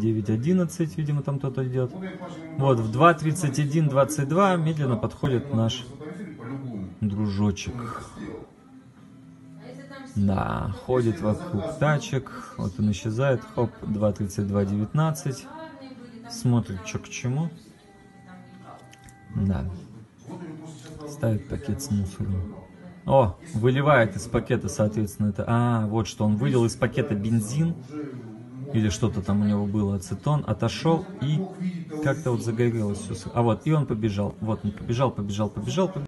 9.11, видимо, там кто-то идет. Вот, в 2.31.22 медленно подходит наш дружочек. Да, ходит вокруг тачек. Вот он исчезает. Хоп, 2.32.19. Смотрит, что к чему. Да. Ставит пакет с мусором. О, выливает из пакета, соответственно, это... А, вот что, он вылил из пакета бензин, или что-то там у него было, ацетон, отошел и как-то вот загорелось все. А вот, и он побежал. Вот он побежал, побежал, побежал, побежал.